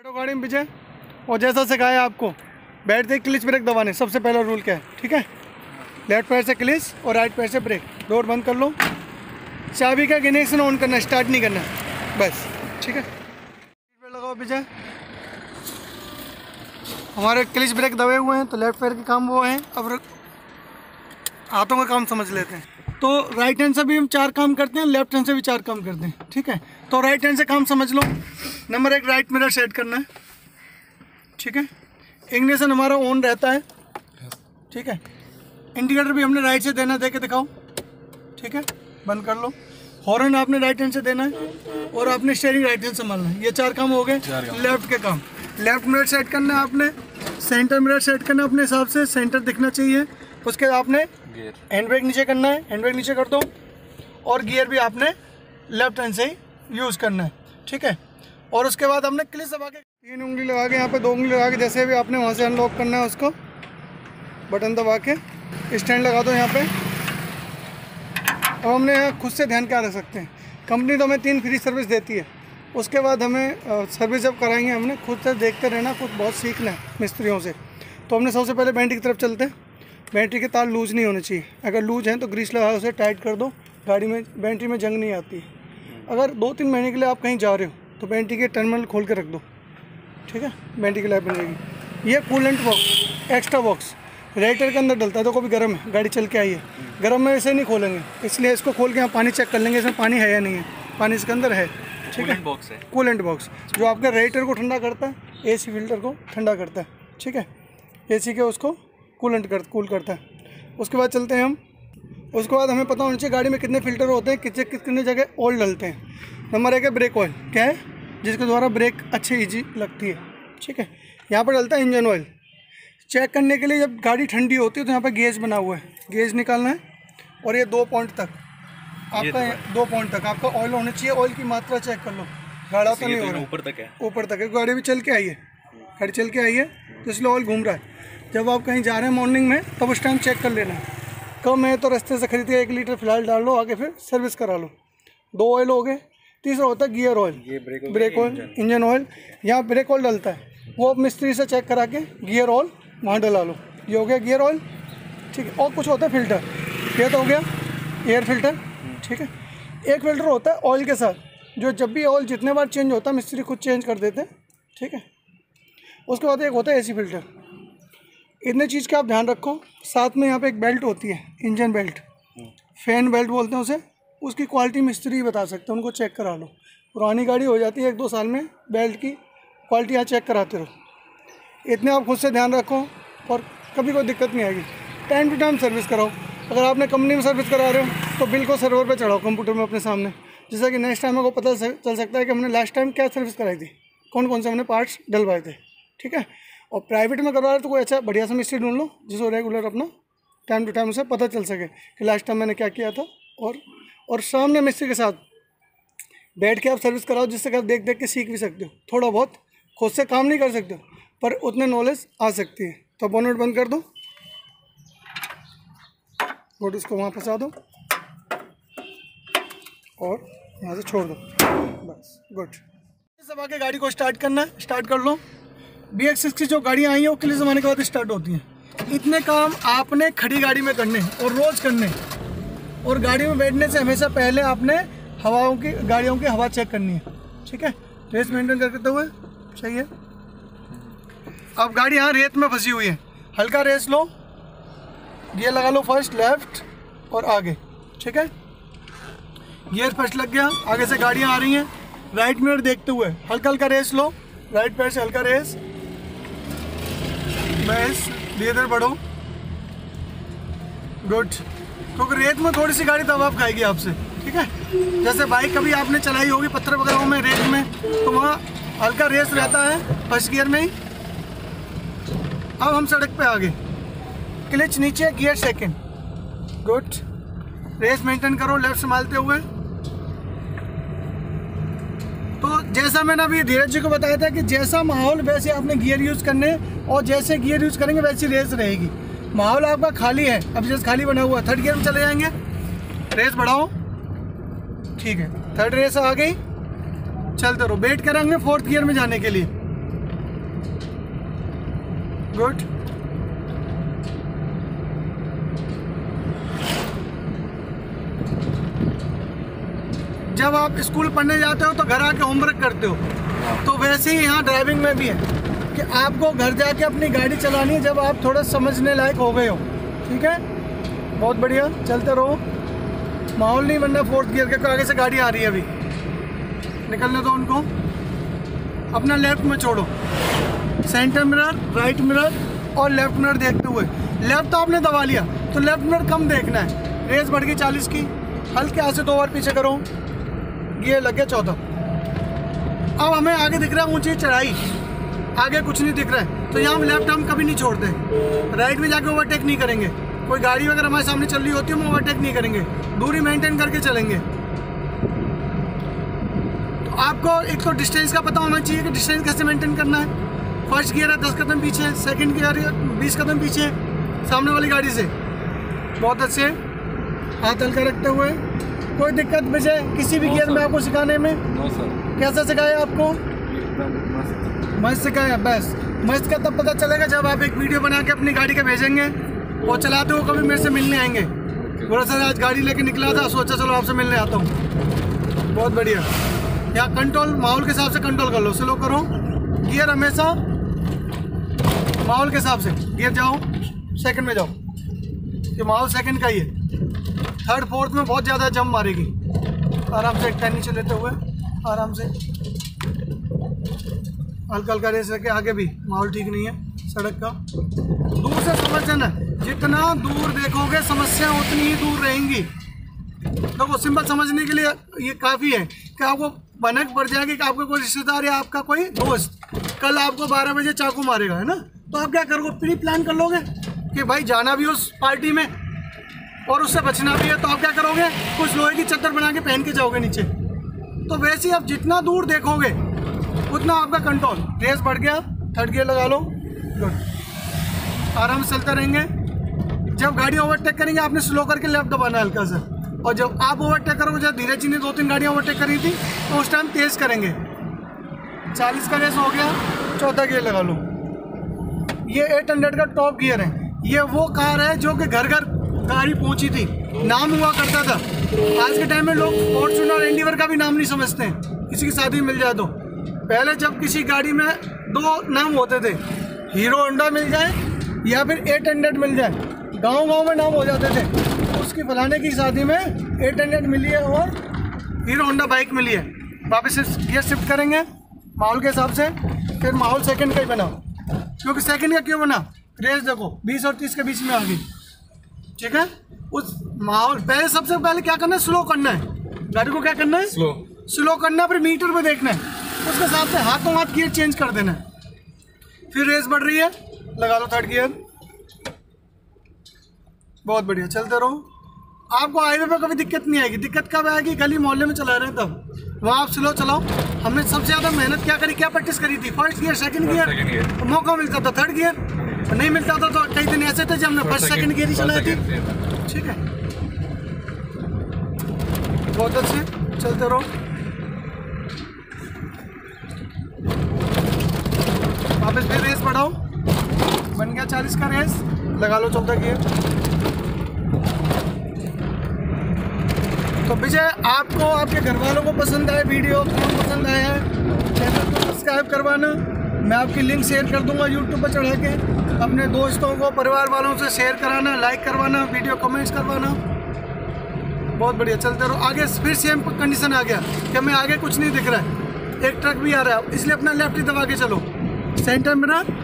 बैठो गाड़ी में पीछे। और जैसा सिखाया आपको बैठते ही क्लिच ब्रेक दबाने, सबसे पहला रूल क्या है, ठीक है? लेफ़्ट पैर से क्लिच और राइट पैर से ब्रेक, डोर बंद कर लो। चाबी का कनेक्शन ऑन करना स्टार्ट नहीं करना, बस, ठीक है? लगाओ पीछे। हमारे क्लिच ब्रेक दबे हुए हैं तो लेफ़्ट पैर के काम वो हैं, अब हाथों का काम समझ लेते हैं। तो राइट हैंड से भी हम चार काम करते हैं लेफ़्ट हैंड से भी चार काम करते हैं ठीक है? तो राइट हैंड से काम समझ लो। नंबर एक राइट मिरर सेट करना है ठीक है? इग्निशन हमारा ऑन रहता है ठीक है? इंडिकेटर भी हमने राइट से देना दे के दिखाओ ठीक है? बंद कर लो। हॉर्न आपने राइट हैंड से देना है और आपने स्टेयरिंग राइट हैंड संभालना है। ये चार काम हो गए लेफ़्ट के काम। लेफ़्ट मिरर सेट करना है आपने सेंटर मिरर सेट करना है अपने हिसाब से सेंटर दिखना चाहिए। उसके बाद आपने हैंड ब्रेक नीचे करना है हैंड ब्रेक नीचे कर दो। और गियर भी आपने लेफ़्ट हैंड से ही यूज़ करना है, ठीक है? और उसके बाद हमने क्लिस दबा के तीन उंगली लगा के, यहाँ पे दो उंगली लगा के, जैसे भी आपने वहाँ से अनलॉक करना है उसको बटन दबा के स्टैंड लगा दो यहाँ पे। अब हमने यहाँ खुद से ध्यान क्या रख सकते हैं? कंपनी तो हमें तीन फ्री सर्विस देती है। उसके बाद हमें सर्विस जब कराएँगे, हमने खुद से देखते रहना, खुद बहुत सीखना है मिस्त्रियों से। तो हमने सबसे पहले बैंड की तरफ़ चलते हैं। बैटरी के तार लूज नहीं होने चाहिए। अगर लूज हैं तो ग्रीस लगा उसे टाइट कर दो। गाड़ी में बैटरी में जंग नहीं आती। अगर दो तीन महीने के लिए आप कहीं जा रहे हो तो बैटरी के टर्मिनल खोल के रख दो। ठीक है? बैटरी की लाइफ बन जाएगी। ये coolant box extra box radiator के अंदर डलता है तो कभी गर्म है। गाड़ी चल के आई है। गर्म में ऐसे नहीं खोलेंगे। इसलिए इसको खोल के हम पानी चेक कर लेंगे। इसमें पानी है या नहीं है? पानी इसके अंदर है। ठीक है? बॉक्स है। कूलेंट बॉक्स जो आपके रेडिएटर को ठंडा करता है एसी फ़िल्टर को ठंडा करता है। ठीक है? एसी के उसको कूलेंट कर कूल करता है। उसके बाद चलते हैं हम। उसके बाद हमें पता होना चाहिए गाड़ी में कितने फ़िल्टर होते हैं कितने कितने जगह ऑयल डलते हैं। नंबर एक है ब्रेक ऑयल क्या है? जिसके द्वारा ब्रेक अच्छी ईजी लगती है। ठीक है? यहाँ पर डलता है इंजन ऑयल चेक करने के लिए जब गाड़ी ठंडी होती है तो यहाँ पर गेज बना हुआ है। गेज निकालना है और ये दो पॉइंट तक। आपका दो पॉइंट तक। आपका ऑयल होना चाहिए। ऑयल की मात्रा चेक कर लो। गाढ़ा तो नहीं हो रहा। ऊपर तक है। ऊपर तक है। गाड़ी भी चल के आई है। गाड़ी चल के आई है। तो इसलिए ऑयल घूम रहा है। जब आप कहीं जा रहे हैं मॉर्निंग में तब तो उस टाइम चेक कर लेना। है कम है तो रास्ते से खरीद के एक लीटर फ़िलहाल डाल लो आगे फिर सर्विस करा लो। दो ऑयल हो गए तीसरा होता है gear oil brake oil engine oil यहाँ ब्रेक ऑयल डलता है। वो आप मिस्त्री से चेक करा के गियर ऑयल वहाँ डला लो। ये हो गया गियर ऑयल ठीक है। और कुछ होता है फ़िल्टर ये तो हो गया एयर फ़िल्टर ठीक है। एक फ़िल्टर होता है ऑयल के साथ जो जब भी ऑयल जितने बार चेंज होता है मिस्त्री खुद चेंज कर देते हैं ठीक है। उसके बाद एक होता है एसी फ़िल्टर। इतने चीज़ का आप ध्यान रखो, साथ में यहाँ पे एक बेल्ट होती है, इंजन बेल्ट। फ़ैन बेल्ट बोलते हैं उसे, उसकी क्वालिटी मिस्त्री बता सकते हैं, उनको चेक करा लो। पुरानी गाड़ी हो जाती है एक दो साल में, बेल्ट की क्वालिटी यहाँ चेक कराते रहो। इतने आप खुद से ध्यान रखो और कभी कोई दिक्कत नहीं आएगी। टाइम टू टाइम सर्विस कराओ। अगर आपने कंपनी में सर्विस करा रहे हो तो बिल को सर्वर पर चढ़ाओ कंप्यूटर में अपने सामने। जैसा कि नेक्स्ट टाइम आपको पता चल सकता है कि हमने लास्ट टाइम क्या सर्विस कराई थी कौन कौन से हमने पार्ट्स डलवाए थे। ठीक है? और प्राइवेट में करवा रहे तो कोई अच्छा बढ़िया सा मिस्त्री ढूंढ लो जिसको रेगुलर अपना टाइम टू टाइम उसे पता चल सके कि लास्ट टाइम मैंने क्या किया था। और और सामने मिस्त्री के साथ बैठ के आप सर्विस कराओ, जिससे आप देख देख के सीख भी सकते हो। थोड़ा बहुत खुद से काम नहीं कर सकते, पर उतने नॉलेज आ सकती है। तो बोनट बंद कर दो। बोट इसको वहाँ फंसा दो। और यहाँ से छोड़ दो। बस गुड सब आके गाड़ी को स्टार्ट करना है स्टार्ट कर लो। बी एक्स की जो गाड़ियाँ आई हैं, वो किले ज़माने के बाद स्टार्ट होती हैं। इतने काम आपने खड़ी गाड़ी में करने और रोज़ करने और गाड़ी में बैठने से हमेशा पहले आपने हवाओं की, गाड़ियों की हवा चेक करनी है। ठीक है? रेस मेंटेन करते हुए, सही है? अब गाड़ी यहाँ रेत में फंसी हुई है। हल्का रेस लो। गियर लगा लो फ़र्स्ट लेफ़्ट और आगे। ठीक है? गियर फ़र्स्ट लग गया। आगे से गाड़ियाँ आ रही हैं। राइट मिरर देखते हुए हल्का हल्का रेस लो। राइट पैर से हल्का रेस बस धीरे धीरे बढ़ो। गुड क्योंकि रेत में थोड़ी सी गाड़ी दबाव खाएगी आपसे, ठीक है? जैसे बाइक कभी आपने चलाई होगी पत्थर वगैरह में रेत में तो वहाँ हल्का रेस रहता है फ़र्स्ट गियर में ही। अब हम सड़क पे आ गए क्लिच नीचे gear second good race maintain करो लेफ़्ट संभालते हुए। तो जैसा मैंने अभी धीरज जी को बताया था कि जैसा माहौल वैसे आपने गियर यूज़ करने और जैसे गियर यूज़ करेंगे, वैसी रेस रहेगी। माहौल आपका खाली है। अब जैसे खाली बना हुआ थर्ड गियर में चले जाएँगे। रेस बढ़ाओ। ठीक है। थर्ड रेस आ गई। चलते रहो। वेट करेंगे फोर्थ गियर में जाने के लिए। गुड जब आप स्कूल पढ़ने जाते हो तो घर आके होमवर्क करते हो। तो वैसे ही यहाँ ड्राइविंग में भी है। कि आपको घर जाके अपनी गाड़ी चलानी है जब आप थोड़ा समझने लायक हो गए हो। ठीक है? बहुत बढ़िया। चलते रहो। माहौल नहीं बनना फोर्थ गियर के आगे से गाड़ी आ रही है अभी। निकलने दो उनको। अपना लेफ़्ट में छोड़ो। सेंटर मिरर, राइट मिरर और लेफ़्ट मिरर देखते हुए। लेफ़्ट तो आपने दबा लिया तो लेफ़्ट मिरर कम देखना है। रेस बढ़ गई चालीस की। हल्के हाथ से दो बार पीछे करो। गियर लग गया चौदह। अब हमें आगे दिख रहा है ऊँची चढ़ाई। आगे कुछ नहीं दिख रहा है। तो यहाँ हम लेफ़्ट हम कभी नहीं छोड़ते राइट में जाके ओवरटेक नहीं करेंगे। कोई गाड़ी वगैरह हमारे सामने चल रही होती है हम ओवरटेक नहीं करेंगे। दूरी मेंटेन करके चलेंगे। तो आपको एक तो डिस्टेंस का पता होना चाहिए कि डिस्टेंस कैसे मेंटेन करना है। फ़र्स्ट गियर है दस कदम पीछे सेकंड गियर बीस कदम पीछे सामने वाली गाड़ी से। बहुत अच्छे। हाथ हल्का रखते हुए। कोई दिक्कत मुझे किसी भी गियर में आपको सिखाने में? कैसा सिखाया आपको? मस्त मस्त सिखाया बस। मस्त का तब पता चलेगा जब आप एक वीडियो बना के अपनी गाड़ी का भेजेंगे। वो चलाते हो कभी मेरे से मिलने आएँगे। बोला, सर, आज गाड़ी लेके निकला था, सोचा चलो आपसे मिलने आता हूँ। बहुत बढ़िया। यहाँ कंट्रोल माहौल के हिसाब से कंट्रोल कर लो। स्लो करो। गियर हमेशा माहौल के हिसाब से। गियर जाओ सेकंड में जाओ। ये माहौल सेकंड का ही है। थर्ड फोर्थ में बहुत ज़्यादा जम मारेगी। आराम से एक टैन लेते हुए, आराम से। हल्का हल्का रेस रखे आगे भी माहौल ठीक नहीं है सड़क का। दूर से समझ जाना जितना दूर देखोगे समस्या उतनी ही दूर रहेंगी। देखो, सिंपल समझने के लिए ये काफ़ी है कि आपको भनक पड़ जाएगी कि आपका कोई रिश्तेदार या आपका कोई दोस्त कल आपको बारह बजे चाकू मारेगा, है ना? तो आप क्या करोगे? प्री प्लान कर लोगे कि भाई जाना भी उस पार्टी में और उससे बचना भी है तो आप क्या करोगे? कुछ लोहे की चद्दर बना के पहन के जाओगे नीचे। तो वैसे ही आप जितना दूर देखोगे उतना आपका कंट्रोल रेस बढ़ गया थर्ड गियर लगा लो. गुड आराम से चलते रहेंगे. जब गाड़ी ओवरटेक करेंगे, आपने स्लो करके लेफ़्ट दबाना हल्का सा. और जब आप ओवरटेक करोगे, जब धीरे ने दो तीन गाड़ियाँ ओवरटेक करी थी तो उस टाइम तेज़ करेंगे. चालीस का रेस हो गया चौथा गियर लगा लो. ये एट हंड्रेड का टॉप गियर है. ये वो कार है जो कि घर घर गाड़ी पहुँची थी. नाम हुआ करता था. आज के टाइम में लोग फॉर्चूनर एंडीवर का भी नाम नहीं समझते किसी की शादी मिल जाए तो. पहले जब किसी गाड़ी में दो नाम होते थे हीरो होंडा मिल जाए या फिर एट हंड्रेड मिल जाए गाँव गाँव में नाम हो जाते थे। उसकी फलाने की शादी में एट हंड्रेड मिली है और हीरो होंडा बाइक मिली है। वापस गियर शिफ्ट करेंगे माहौल के हिसाब से फिर माहौल सेकंड का ही बना। क्योंकि सेकंड का क्यों बना? रेस देखो बीस और तीस के बीच में आ गई। ठीक है? उस माहौल पहले सबसे पहले क्या करना है? स्लो करना है। गाड़ी को क्या करना है? स्लो स्लो करना है फिर मीटर पे देखना है। उसके हिसाब से हाथों हाथ गियर चेंज कर देना है। फिर रेस बढ़ रही है। लगा लो थर्ड गियर बहुत बढ़िया चलते रहो। आपको हाईवे पर कभी दिक्कत नहीं आएगी। दिक्कत कब आएगी? गली मोहल्ले में चला रहे हैं तब। वहाँ आप स्लो चलाओ। हमने सबसे ज़्यादा मेहनत क्या करी? क्या प्रैक्टिस करी थी? First gear second gear. मौका मिलता था। थर्ड गियर नहीं मिलता था तो कई दिन ऐसे थे जब हमने फ़र्स्ट सेकंड गियर ही चलाई थी। ठीक है। बहुत अच्छे। चलते रहो वापस फिर रेस बढ़ाओ बन गया चालीस का रेस, लगा लो चौथा गियर तो विजय, आपको आपके घर वालों को पसंद आए वीडियो, कौन पसंद आया है? चैनल को सब्सक्राइब करवाना। मैं आपकी लिंक शेयर कर दूँगा यूट्यूब पर चढ़ा के। अपने दोस्तों को, परिवार वालों से शेयर कराना लाइक करवाना वीडियो कमेंट्स करवाना। बहुत बढ़िया, चलते रहो। आगे, फिर सेम कंडीशन आ गया कि हमें आगे कुछ नहीं दिख रहा है। एक ट्रक भी आ रहा है, इसलिए अपना लेफ़्ट ही दबा के चलो। सेंटर मिरर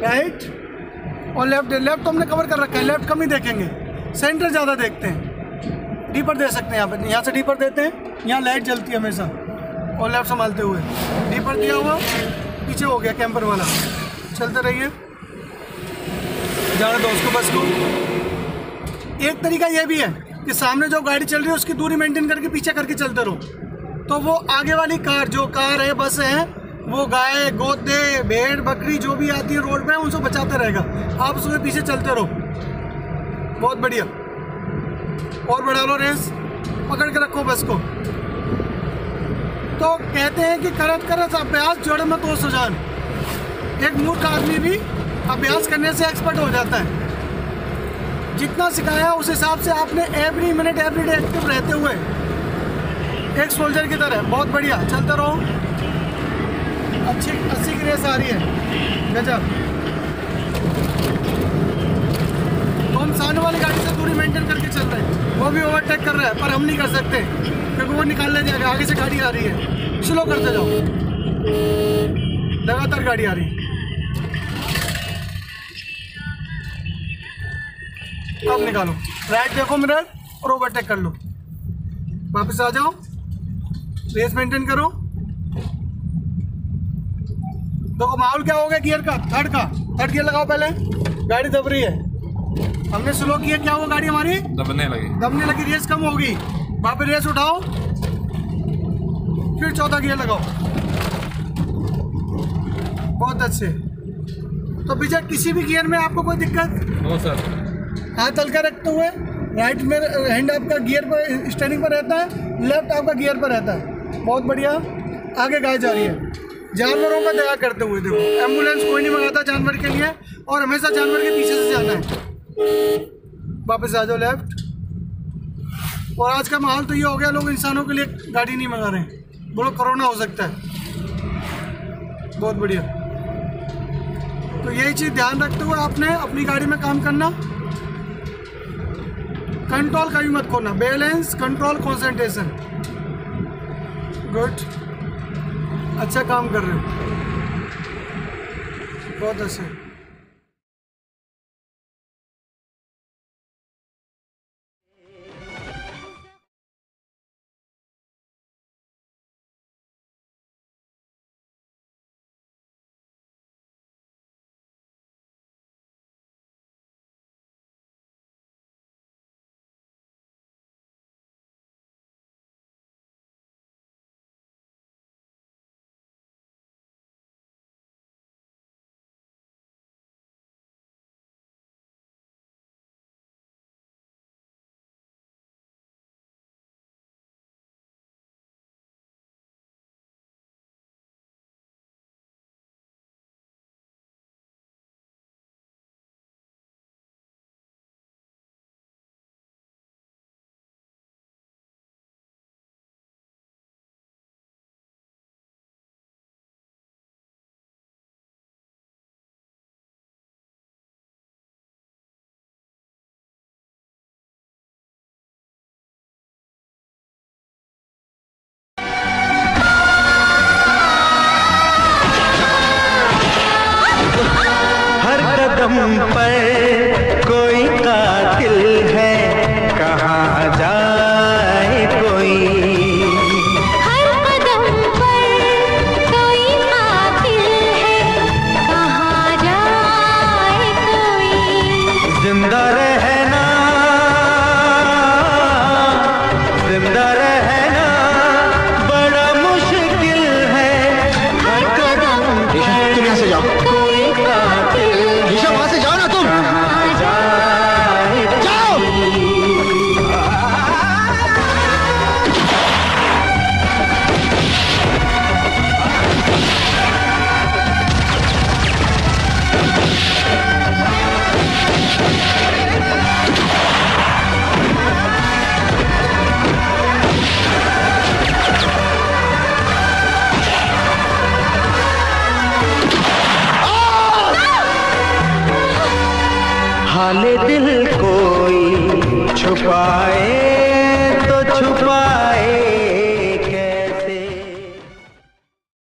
राइट और लेफ़्ट लेफ़्ट तो हमने कवर कर रखा है। लेफ़्ट कम ही देखेंगे। सेंटर ज़्यादा देखते हैं। डीपर दे सकते हैं यहाँ पर यहाँ से डीपर देते हैं। यहाँ लाइट जलती है हमेशा। और लेफ़्ट संभालते हुए। डीपर दिया हुआ। पीछे हो गया कैंपर वाला। चलते रहिए। जाने दो उसको बस को। एक तरीका यह भी है कि सामने जो गाड़ी चल रही है, उसकी दूरी मेंटेन करके पीछे करके चलते रहो। तो वो आगे वाली कार, जो कार है, बस है वो गाय गोदे भेड़, बकरी जो भी आती है रोड पे उनसे बचाते रहेगा। आप उसके पीछे चलते रहो। बहुत बढ़िया। और बढ़ा लो रेस। पकड़ के रखो बस को। तो कहते हैं कि करत करत अभ्यास जोड़ में तो सुजान। एक मूर्ख आदमी भी अभ्यास करने से एक्सपर्ट हो जाता है। जितना सिखाया, उस हिसाब से आपने every minute every day active रहते हुए एक सोल्जर की तरह। बहुत बढ़िया। चलते रहो। अच्छी अस्सी की रेस आ रही है। गजब। तो हम सामने वाली गाड़ी से दूरी मेंटेन करके चल रहे हैं। वो भी ओवरटेक कर रहा है, पर हम नहीं कर सकते। क्योंकि वो निकालने जाएगा आगे से गाड़ी आ रही है। स्लो करते जाओ। लगातार गाड़ी आ रही है। अब निकालो? राइट देखो मिरर, और ओवरटेक कर लो। वापस आ जाओ। रेस मेंटेन करो। देखो माहौल क्या हो गया गियर का? थर्ड का? थर्ड गियर लगाओ पहले। गाड़ी दब रही है। हमने स्लो किया क्या हुआ गाड़ी हमारी? दबने लगी। दबने लगी रेस कम होगी वहाँ पे रेस उठाओ। फिर चौथा गियर लगाओ। बहुत अच्छे। तो विजय किसी भी गियर में आपको कोई दिक्कत? नो सर हाथ हल्का रखते हुए राइट में हैंड आपका गियर पर स्टेरिंग पर रहता है लेफ़्ट आपका गियर पर रहता है। बहुत बढ़िया। आगे गाय जा रही है। जानवरों का दया करते हुए देखो। एंबुलेंस कोई नहीं मंगाता जानवर के लिए और हमेशा जानवर के पीछे से जाना है। वापस आ जाओ लेफ़्ट और आज का माहौल तो ये हो गया, लोग इंसानों के लिए गाड़ी नहीं मंगा रहे बोलो कोरोना हो सकता है। बहुत बढ़िया। तो यही चीज़ ध्यान रखते हुए आपने अपनी गाड़ी में काम करना। कंट्रोल कभी मत खोना बैलेंस कंट्रोल कॉन्सेंट्रेशन गुड अच्छा काम कर रहे हो। बहुत अच्छे।